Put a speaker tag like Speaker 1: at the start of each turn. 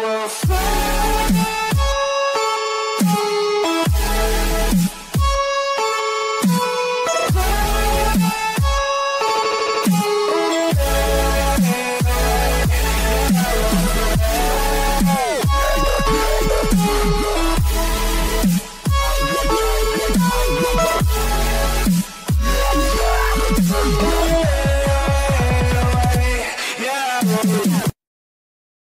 Speaker 1: will fly.